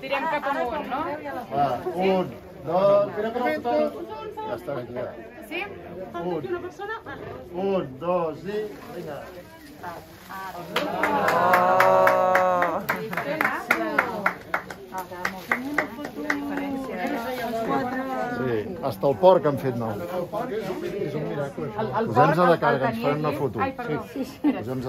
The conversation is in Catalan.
Tirem cap amunt, no? Va, un, dos, tirem cap amunt. Ja està aquí, ja. Sí? Un, una persona? Ah. Un, dos i... Vinga. Ah! Sí, hasta el porc han fet nou. El porc és un miracle. Posem-nos de cara, que ens farem una foto. Ai, perdó. Sí, sí.